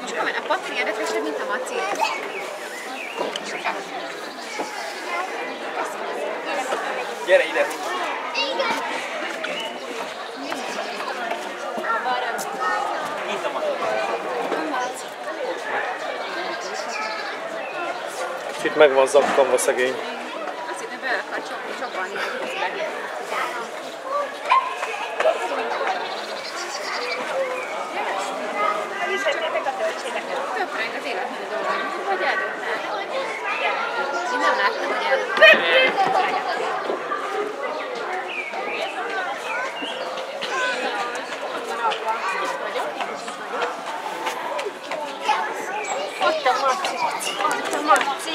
Most komolyan, a patron érdekesebb, mint a maci. Gyere ide! Itt a matek. Itt meg van zakkanva szegény. Azt hittem, be akar csapalni, meg közben. ránk az életmű dolgok. Hogy eldöntál? Én nem láttam. Ott a Marci. Ott a Marci.